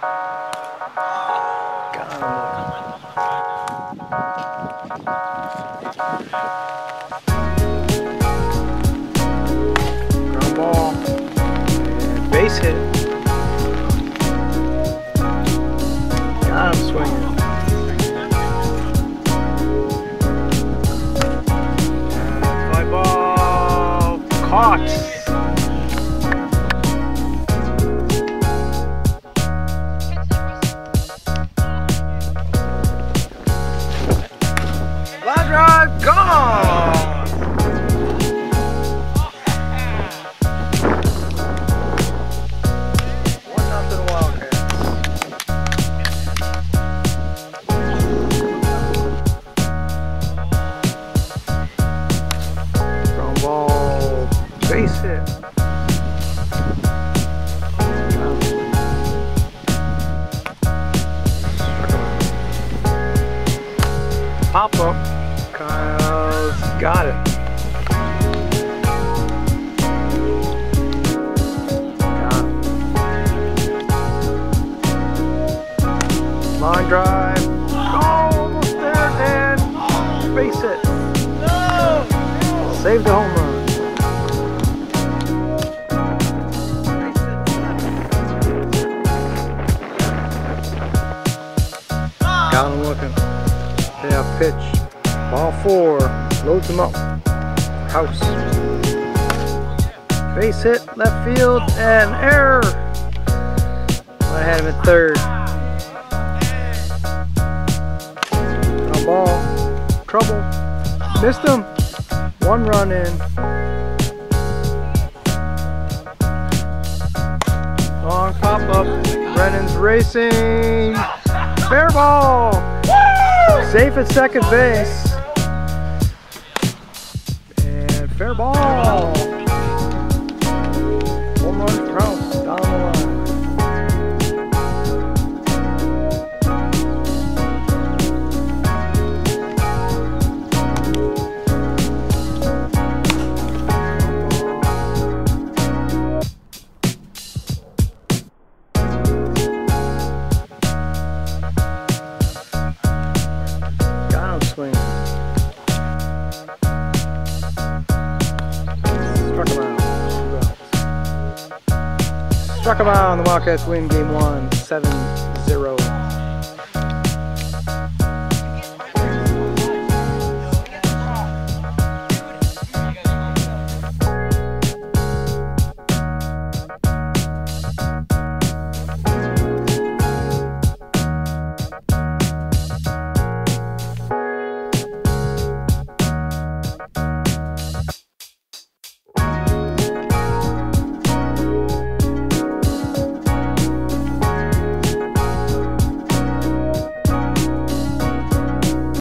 Ground ball. And base hit. Got him swinging. Fly ball caught. Drive gone. One nothing got it. Got it. Line drive. Oh, almost there and base hit. Save the home run. Got him looking. Yeah, pitch. Ball four. Loads them up. House. Base hit, left field, and error. I had him at third. Ground ball. Trouble. Missed him. One run in. Long pop up. Brennan's racing. Fair ball. Safe at second base. Fair ball. Rockabye on the Wildcats win game one, 7 0.